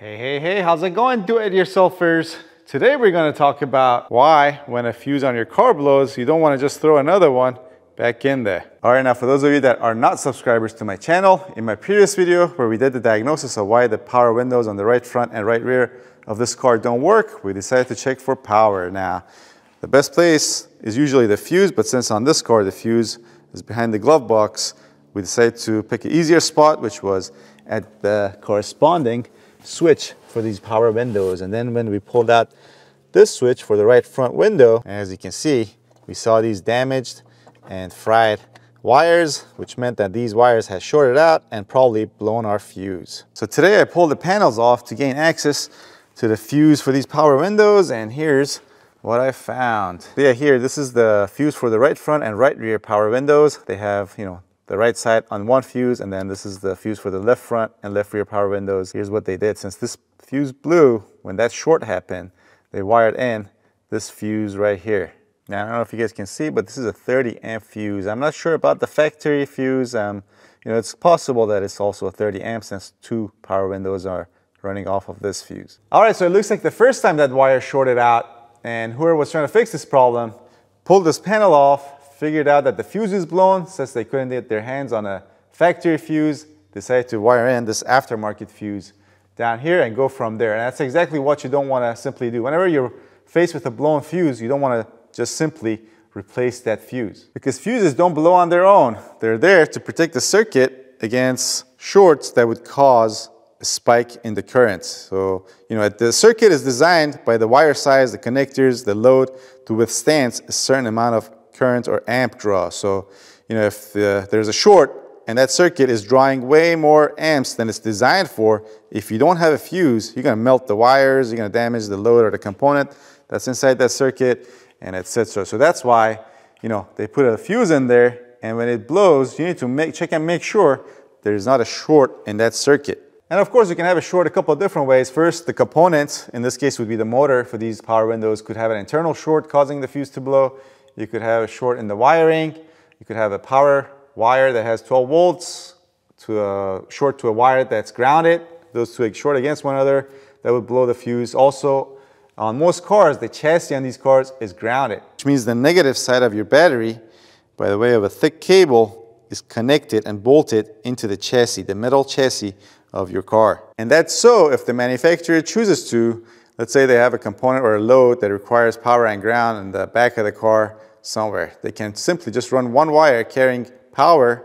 Hey, hey, hey, how's it going, do-it-yourselfers? Today we're gonna talk about why, when a fuse on your car blows, you don't wanna just throw another one back in there. All right, now for those of you that are not subscribers to my channel, in my previous video where we did the diagnosis of why the power windows on the right front and right rear of this car don't work, we decided to check for power. Now, the best place is usually the fuse, but since on this car the fuse is behind the glove box, we decided to pick an easier spot, which was at the corresponding switch for these power windows. And then when we pulled out this switch for the right front window, as you can see, we saw these damaged and fried wires, which meant that these wires had shorted out and probably blown our fuse. So today I pulled the panels off to gain access to the fuse for these power windows, and here's what I found. Yeah, here, this is the fuse for the right front and right rear power windows. They have, you know, the right side on one fuse, and then this is the fuse for the left front and left rear power windows. Here's what they did. Since this fuse blew, when that short happened, they wired in this fuse right here. Now, I don't know if you guys can see, but this is a 30 amp fuse. I'm not sure about the factory fuse. Um, you know, it's possible that it's also a 30 amp since two power windows are running off of this fuse. All right, so it looks like the first time that wire shorted out and whoever was trying to fix this problem pulled this panel off, figured out that the fuse is blown since they couldn't get their hands on a factory fuse, decided to wire in this aftermarket fuse down here and go from there. And that's exactly what you don't want to simply do. Whenever you're faced with a blown fuse, you don't want to just simply replace that fuse. Because fuses don't blow on their own. They're there to protect the circuit against shorts that would cause a spike in the current. So, you know, the circuit is designed by the wire size, the connectors, the load to withstand a certain amount of current or amp draw. So, you know, if the, there's a short and that circuit is drawing way more amps than it's designed for, if you don't have a fuse, you're gonna melt the wires, you're gonna damage the load or the component that's inside that circuit, and etc. So that's why, you know, they put a fuse in there, and when it blows, you need to make, check and make sure there's not a short in that circuit. And of course, you can have a short a couple of different ways. First, the component, in this case would be the motor for these power windows, could have an internal short causing the fuse to blow. You could have a short in the wiring. You could have a power wire that has 12 volts to a short to a wire that's grounded. Those two short against one another, that would blow the fuse. Also, on most cars, the chassis on these cars is grounded. Which means the negative side of your battery, by the way of a thick cable, is connected and bolted into the chassis, the metal chassis of your car. And that's so if the manufacturer chooses to, let's say they have a component or a load that requires power and ground in the back of the car somewhere. They can simply just run one wire carrying power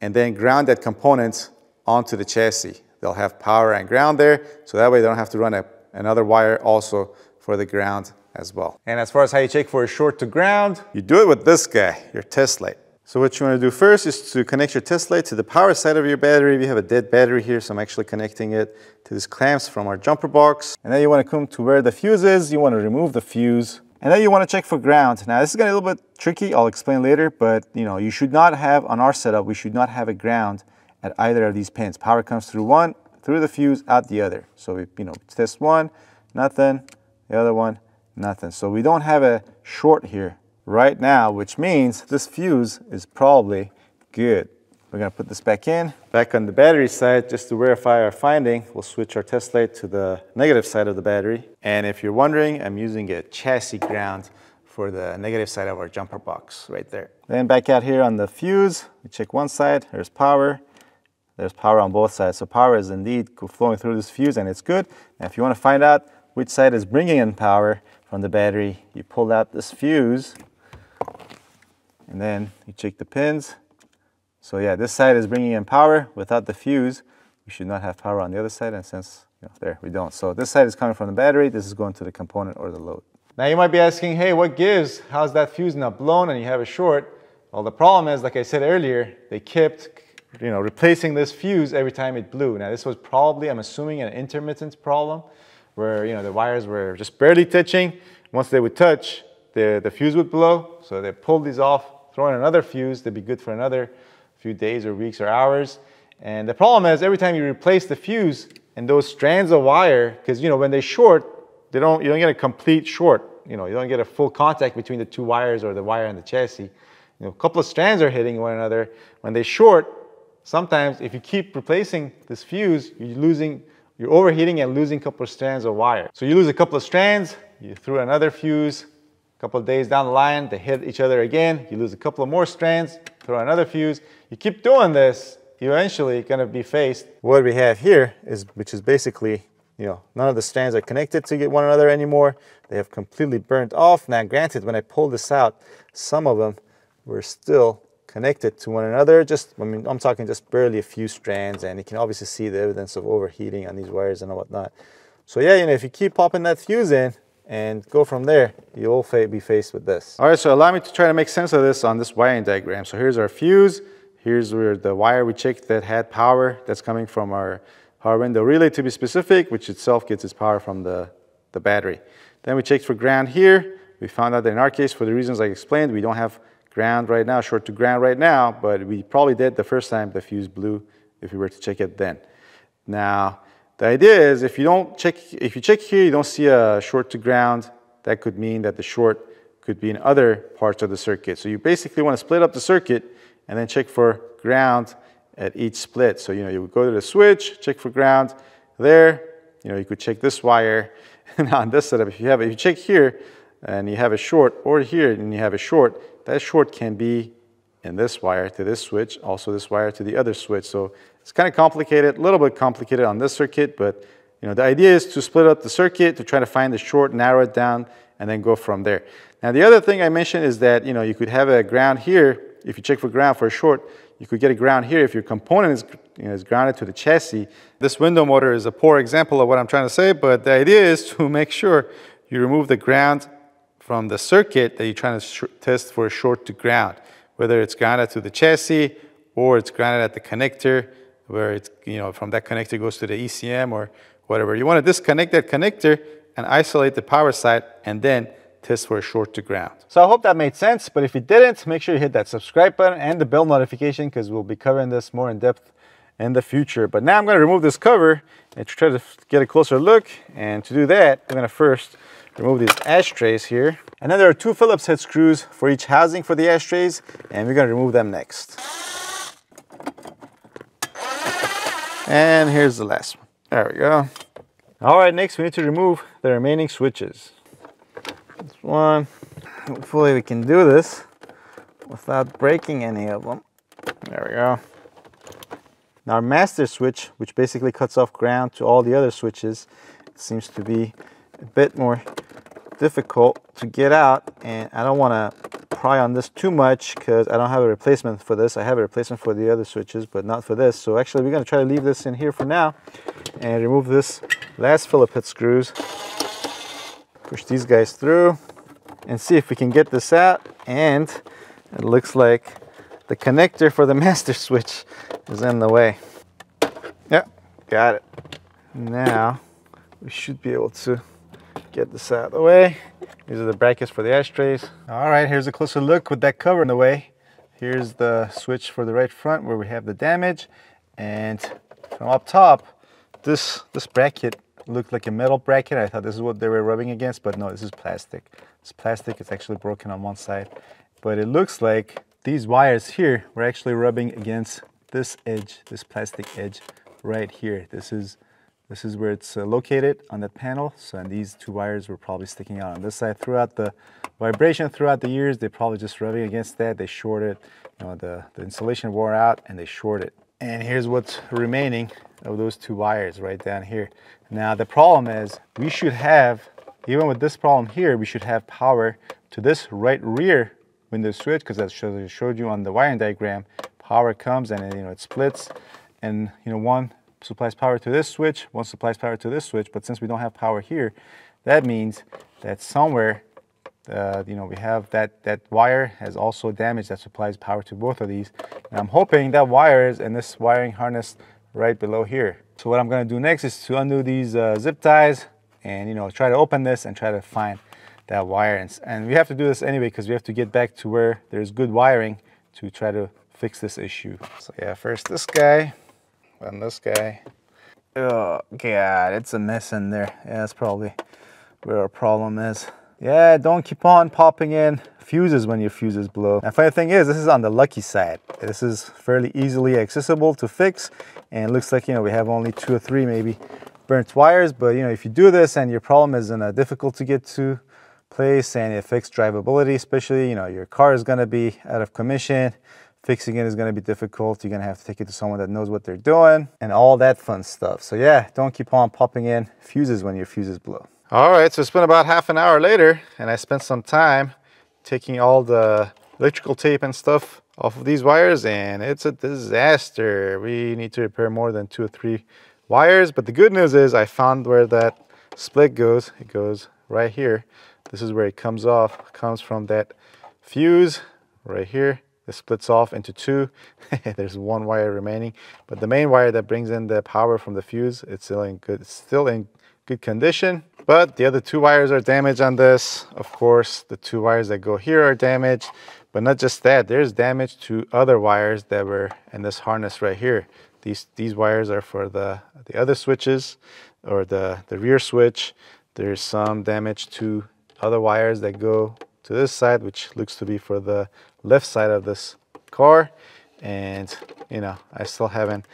and then ground that component onto the chassis. They'll have power and ground there, so that way they don't have to run a, another wire also for the ground as well. And as far as how you check for a short to ground, you do it with this guy, your test light. So what you want to do first is to connect your test light to the power side of your battery. We have a dead battery here, so I'm actually connecting it to these clamps from our jumper box. And then you want to come to where the fuse is. You want to remove the fuse and then you want to check for ground. Now this is getting a little bit tricky, I'll explain later, but you know, you should not have, on our setup, we should not have a ground at either of these pins. Power comes through one, through the fuse, out the other. So we, you know, test one, nothing, the other one, nothing. So we don't have a short here right now, which means this fuse is probably good. We're gonna put this back in. Back on the battery side, just to verify our finding, we'll switch our test light to the negative side of the battery. And if you're wondering, I'm using a chassis ground for the negative side of our jumper box right there. Then back out here on the fuse, we check one side, there's power. There's power on both sides. So power is indeed flowing through this fuse and it's good. Now if you wanna find out which side is bringing in power from the battery, you pull out this fuse and then you check the pins so yeah, this side is bringing in power. Without the fuse, we should not have power on the other side. And since, you know, there, we don't. So this side is coming from the battery. This is going to the component or the load. Now you might be asking, hey, what gives? How's that fuse not blown and you have a short? Well, the problem is, like I said earlier, they kept you know, replacing this fuse every time it blew. Now this was probably, I'm assuming, an intermittent problem where you know, the wires were just barely touching. Once they would touch, the, the fuse would blow. So they pulled these off, throw in another fuse, they'd be good for another few days or weeks or hours. And the problem is every time you replace the fuse and those strands of wire, because you know when they short, they don't you don't get a complete short. You know, you don't get a full contact between the two wires or the wire and the chassis. You know, a couple of strands are hitting one another. When they short, sometimes if you keep replacing this fuse, you're losing you're overheating and losing a couple of strands of wire. So you lose a couple of strands, you threw another fuse, a couple of days down the line, they hit each other again, you lose a couple of more strands, throw another fuse. You keep doing this, eventually, you're eventually gonna be faced. What we have here is, which is basically, you know, none of the strands are connected to one another anymore. They have completely burnt off. Now, granted, when I pull this out, some of them were still connected to one another. Just, I mean, I'm talking just barely a few strands, and you can obviously see the evidence of overheating on these wires and whatnot. So yeah, you know, if you keep popping that fuse in and go from there, you'll be faced with this. All right, so allow me to try to make sense of this on this wiring diagram. So here's our fuse. Here's where the wire we checked that had power that's coming from our power window relay to be specific, which itself gets its power from the, the battery. Then we checked for ground here. We found out that in our case, for the reasons I explained, we don't have ground right now, short to ground right now, but we probably did the first time the fuse blew if we were to check it then. Now, the idea is if you don't check, if you check here, you don't see a short to ground, that could mean that the short could be in other parts of the circuit. So you basically want to split up the circuit and then check for ground at each split. So, you know, you would go to the switch, check for ground there, you know, you could check this wire. and on this setup, if you have, if you check here and you have a short or here and you have a short, that short can be in this wire to this switch, also this wire to the other switch. So it's kind of complicated, a little bit complicated on this circuit, but you know, the idea is to split up the circuit to try to find the short, narrow it down, and then go from there. Now the other thing I mentioned is that you know you could have a ground here. If you check for ground for a short, you could get a ground here if your component is, you know, is grounded to the chassis. This window motor is a poor example of what I'm trying to say, but the idea is to make sure you remove the ground from the circuit that you're trying to test for a short to ground, whether it's grounded to the chassis or it's grounded at the connector, where it's, you know, from that connector goes to the ECM or whatever. You want to disconnect that connector and isolate the power side and then test for a short to ground. So I hope that made sense, but if it didn't, make sure you hit that subscribe button and the bell notification because we'll be covering this more in depth in the future. But now I'm going to remove this cover and try to get a closer look. And to do that, I'm going to first remove these ashtrays here. And then there are two Phillips head screws for each housing for the ashtrays, and we're gonna remove them next. And here's the last one. There we go. All right, next we need to remove the remaining switches. This one, hopefully we can do this without breaking any of them. There we go. Now our master switch, which basically cuts off ground to all the other switches, seems to be a bit more difficult to get out and I don't want to pry on this too much because I don't have a replacement for this. I have a replacement for the other switches, but not for this. So actually we're going to try to leave this in here for now and remove this last Phillips head screws. Push these guys through and see if we can get this out. And it looks like the connector for the master switch is in the way. Yep, got it. Now we should be able to get this out of the way. These are the brackets for the ashtrays. All right, here's a closer look with that cover in the way. Here's the switch for the right front where we have the damage. And from up top, this, this bracket looked like a metal bracket. I thought this is what they were rubbing against, but no, this is plastic. It's plastic, it's actually broken on one side. But it looks like these wires here were actually rubbing against this edge, this plastic edge right here. This is this is where it's uh, located on that panel. So, and these two wires were probably sticking out on this side throughout the vibration throughout the years. They probably just rubbing against that. They shorted, you know, the, the insulation wore out and they shorted. And here's what's remaining of those two wires right down here. Now, the problem is we should have, even with this problem here, we should have power to this right rear window switch because as I showed you on the wiring diagram, power comes and you know it splits and you know one supplies power to this switch, one supplies power to this switch, but since we don't have power here, that means that somewhere, uh, you know, we have that, that wire has also damage that supplies power to both of these. And I'm hoping that wire is in this wiring harness right below here. So what I'm gonna do next is to undo these uh, zip ties and, you know, try to open this and try to find that wire. And, and we have to do this anyway because we have to get back to where there's good wiring to try to fix this issue. So yeah, first this guy and this guy. Oh God, it's a mess in there. Yeah, that's probably where our problem is. Yeah, don't keep on popping in fuses when your fuses blow. And funny thing is, this is on the lucky side. This is fairly easily accessible to fix. And looks like, you know, we have only two or three maybe burnt wires, but you know, if you do this and your problem is in a difficult to get to place and it affects drivability, especially, you know, your car is gonna be out of commission, fixing it is gonna be difficult. You're gonna have to take it to someone that knows what they're doing and all that fun stuff. So yeah, don't keep on popping in fuses when your fuses blow. All right, so it's been about half an hour later and I spent some time taking all the electrical tape and stuff off of these wires and it's a disaster. We need to repair more than two or three wires, but the good news is I found where that split goes. It goes right here. This is where it comes off, comes from that fuse right here. It splits off into two. There's one wire remaining, but the main wire that brings in the power from the fuse, it's still in good, it's still in good condition. But the other two wires are damaged on this. Of course, the two wires that go here are damaged. But not just that, there's damage to other wires that were in this harness right here. These, these wires are for the, the other switches or the, the rear switch. There's some damage to other wires that go to this side, which looks to be for the left side of this car. And, you know, I still haven't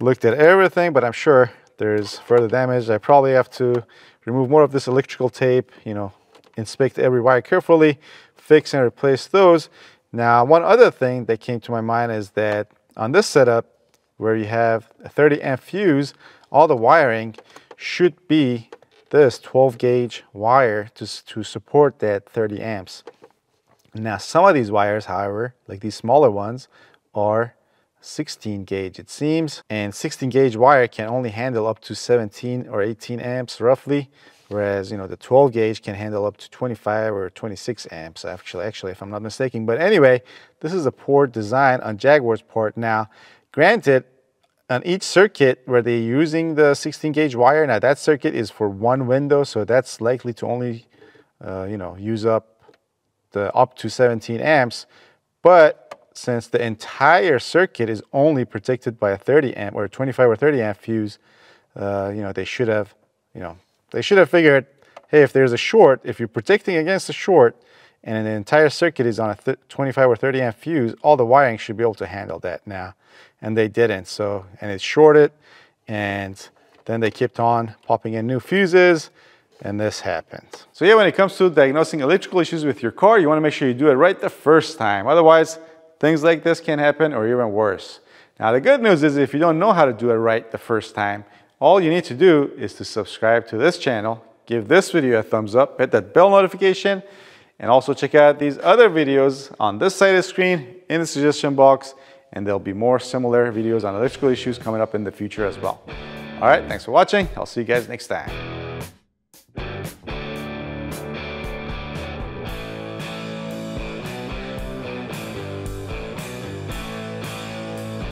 looked at everything, but I'm sure there's further damage. I probably have to remove more of this electrical tape, you know, inspect every wire carefully, fix and replace those. Now, one other thing that came to my mind is that on this setup, where you have a 30 amp fuse, all the wiring should be this 12 gauge wire to, to support that 30 amps. Now some of these wires, however, like these smaller ones, are 16 gauge it seems. And 16 gauge wire can only handle up to 17 or 18 amps roughly. Whereas you know the 12 gauge can handle up to 25 or 26 amps actually actually if I'm not mistaken. But anyway this is a poor design on Jaguar's part. Now granted on each circuit where they're using the 16 gauge wire now that circuit is for one window so that's likely to only uh, you know use up the up to 17 amps but since the entire circuit is only protected by a 30 amp or 25 or 30 amp fuse, uh, you know, they should have, you know, they should have figured, hey, if there's a short, if you're protecting against a short and the entire circuit is on a 25 or 30 amp fuse, all the wiring should be able to handle that now. And they didn't. So, and it shorted and then they kept on popping in new fuses and this happened. So yeah, when it comes to diagnosing electrical issues with your car, you wanna make sure you do it right the first time. Otherwise, Things like this can happen or even worse. Now the good news is if you don't know how to do it right the first time, all you need to do is to subscribe to this channel, give this video a thumbs up, hit that bell notification, and also check out these other videos on this side of the screen in the suggestion box, and there'll be more similar videos on electrical issues coming up in the future as well. All right, thanks for watching. I'll see you guys next time.